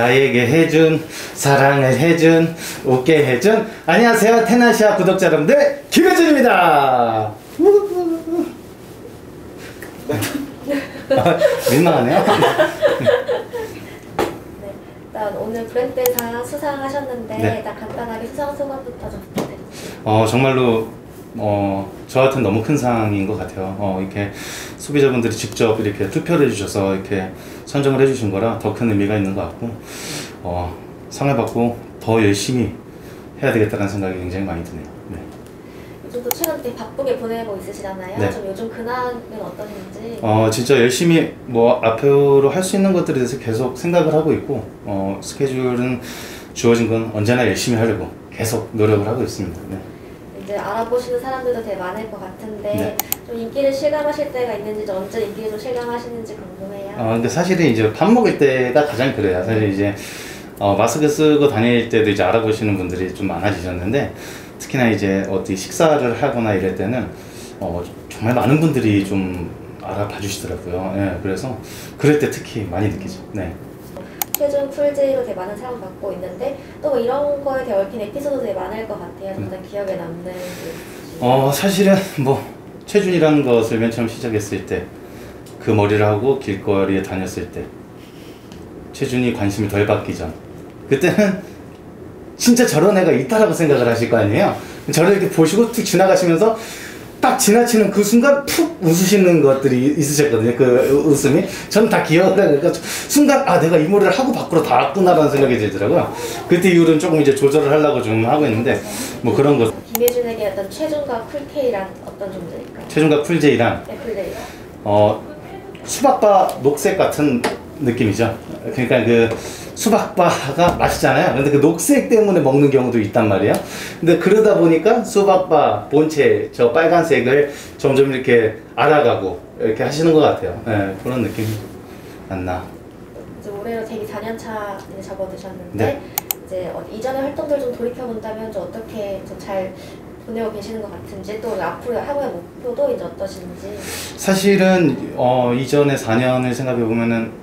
나에게 해준 사랑을 해준 웃게 해준 안녕하세요 테나시아 구독자 여러분들 김혜준입니다 아, 민망하네요 네, 일단 오늘 브랜드상 수상하셨는데 네. 일단 간단하게 수상 소감부터 좀 부탁드릴게요. 어, 정말로 어, 저한테는 너무 큰 상인 것 같아요. 어, 이렇게 소비자분들이 직접 이렇게 투표를 해주셔서 이렇게 선정을 해주신 거라 더 큰 의미가 있는 것 같고 어, 상을 받고 더 열심히 해야 되겠다는 생각이 굉장히 많이 드네요. 네. 요즘도 최근 되게 바쁘게 보내고 있으시잖아요. 네. 좀 요즘 근황은 어떠신지. 어, 진짜 열심히 뭐 앞으로 할 수 있는 것들에 대해서 계속 생각을 하고 있고 어, 스케줄은 주어진 건 언제나 열심히 하려고 계속 노력을 하고 있습니다. 네. 이제 알아보시는 사람들도 되게 많을 것 같은데 네. 좀 인기를 실감하실 때가 있는지 좀 언제 인기를 좀 실감하시는지 궁금해요. 어, 근데 사실은 이제 밥 먹을 때가 가장 그래요. 사실 이제 어, 마스크 쓰고 다닐 때도 이제 알아보시는 분들이 좀 많아지셨는데 특히나 이제 어디 식사를 하거나 이럴 때는 어, 정말 많은 분들이 좀 알아봐 주시더라고요. 예, 그래서 그럴 때 특히 많이 느끼죠. 네. 최종 풀제이로 되게 많은 사랑 받고 있는데 또뭐 이런 거에 대해 얽힌 에피소드 되게 많을 것 같아요. 좀 가장 기억에 남는. 어, 사실은 뭐 최준이라는 것을 맨 처음 시작했을 때 그 머리를 하고 길거리에 다녔을 때 최준이 관심이 덜 받기 전 그때는 진짜 저런 애가 있다라고 생각을 하실 거 아니에요. 저를 이렇게 보시고 툭 지나가시면서 딱 지나치는 그 순간 푹 웃으시는 것들이 있으셨거든요. 그 웃음이. 저는 다 기억을. 그러니까 순간 아 내가 이 머리를 하고 밖으로 다 왔구나라는 생각이 들더라고요. 그때 이후로는 조금 이제 조절을 하려고 좀 하고 있는데 뭐 그런 거 김해준에게 어떤 최준과 쿨제이란 어떤 존재일까요? 최준과 쿨제이랑 네, 쿨제이. 어, 수박바 녹색 같은 느낌이죠. 그러니까 그 수박바가 맛있잖아요. 근데 그 녹색 때문에 먹는 경우도 있단 말이에요. 근데 그러다 보니까 수박바 본체 저 빨간색을 점점 이렇게 알아가고 이렇게 하시는 것 같아요. 네, 그런 느낌이 났나. 이제 올해로 데뷔 4년 차 이제 접어드셨는데 네. 이제 어, 이전의 활동들 좀 돌이켜 본다면 좀 어떻게 좀잘 보내고 계시는 것 같은지 또 앞으로 하고의 목표도 이제 어떠신지 사실은 어, 이전에 4년을 생각해 보면은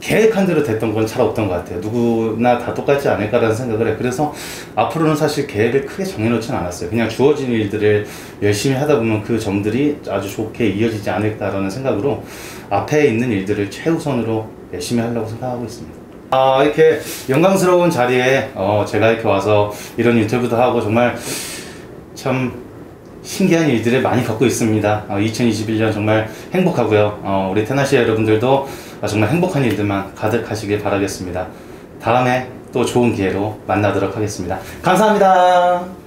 계획한 대로 됐던 건 잘 없던 것 같아요. 누구나 다 똑같지 않을까라는 생각을 해. 그래서 앞으로는 사실 계획을 크게 정해놓지는 않았어요. 그냥 주어진 일들을 열심히 하다 보면 그 점들이 아주 좋게 이어지지 않을까라는 생각으로 앞에 있는 일들을 최우선으로 열심히 하려고 생각하고 있습니다. 아, 이렇게 영광스러운 자리에 어, 제가 이렇게 와서 이런 인터뷰도 하고 정말 참 신기한 일들을 많이 겪고 있습니다. 2021년 정말 행복하고요. 어, 우리 테나시아 여러분들도 어, 정말 행복한 일들만 가득하시길 바라겠습니다. 다음에 또 좋은 기회로 만나도록 하겠습니다. 감사합니다.